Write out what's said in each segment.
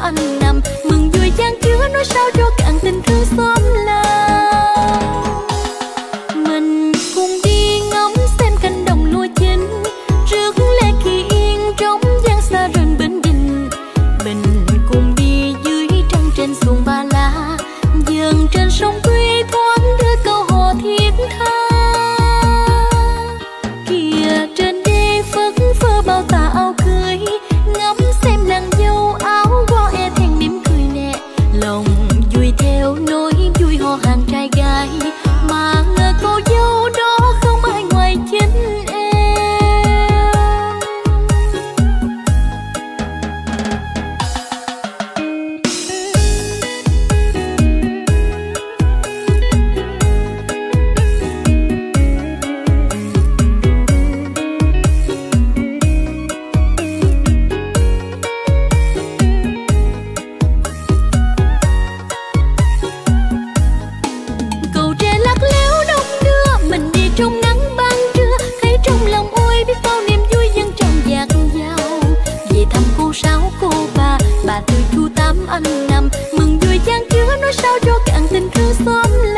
anh nằm mừng vui gian chứa nói sao xin cứ sớm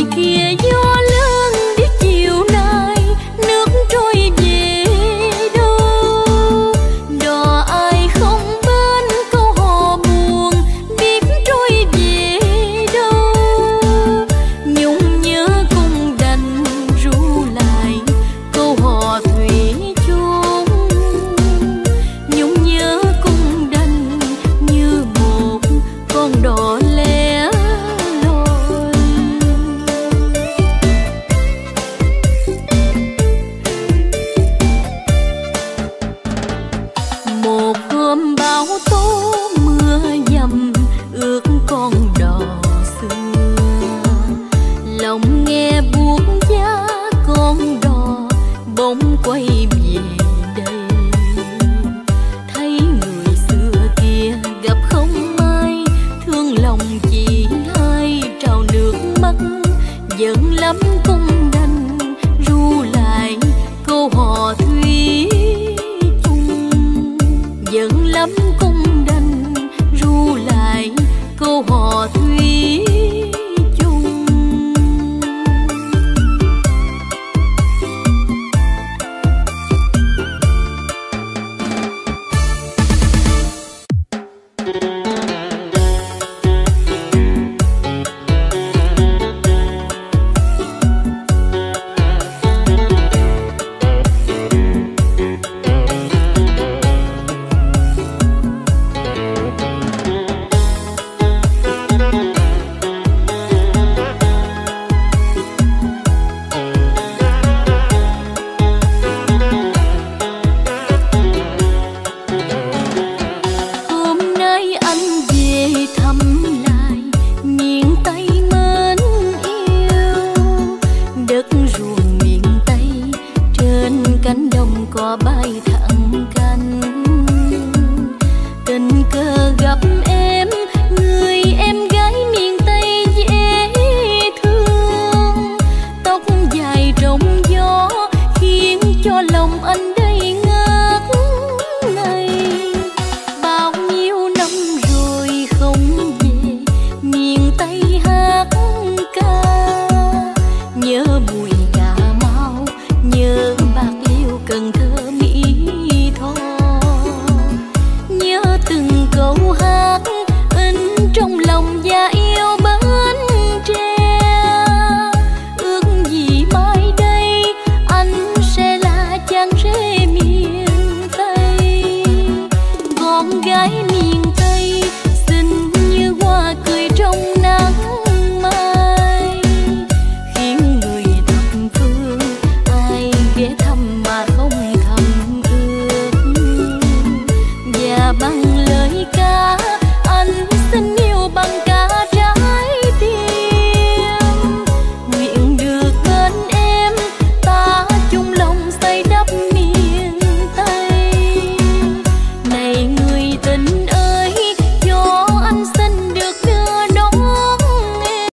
ngoài kia gió